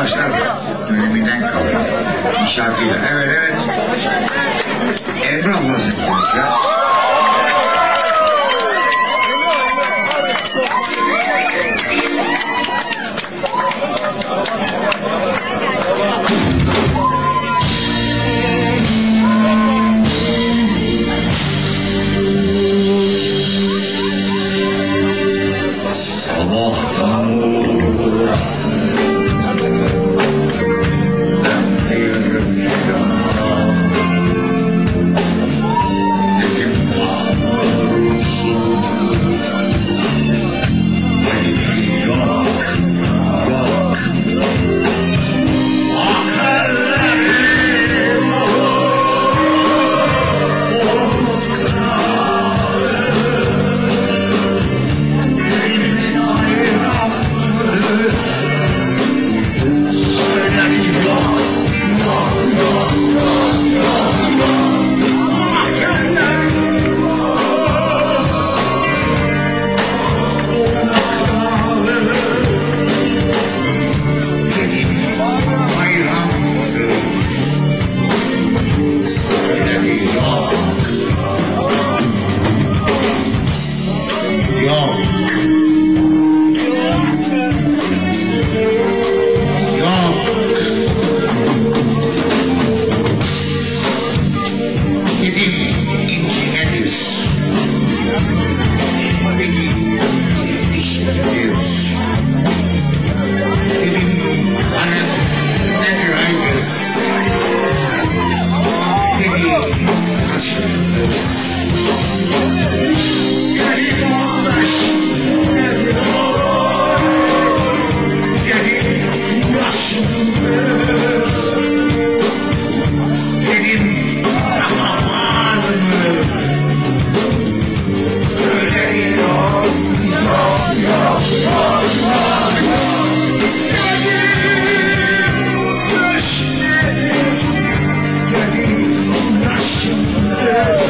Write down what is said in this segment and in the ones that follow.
Başlar döneminden kalıyor. Şarkıyla. Evet evet. Emre ablası ya? Yo. Gracias.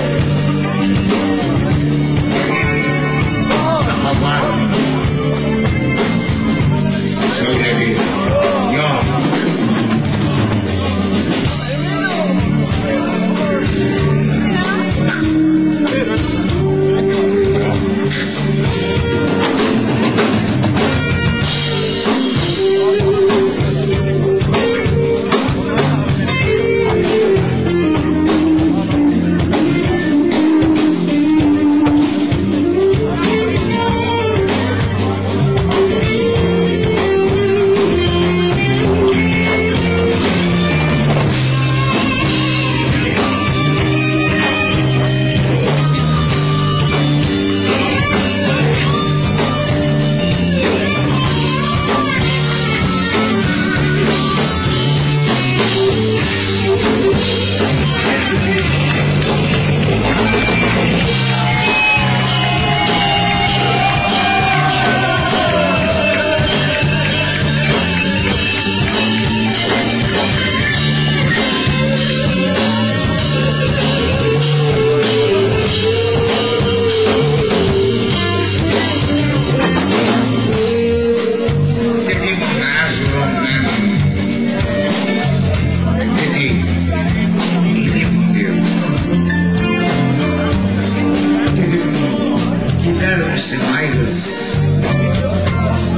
Sinais. Vargas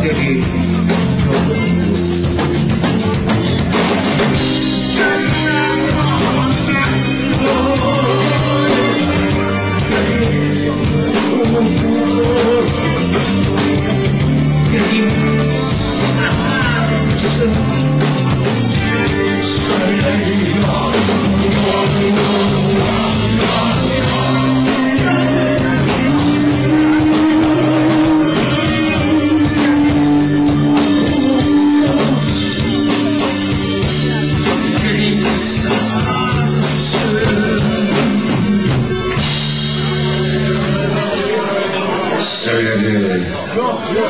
よよ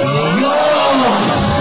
よ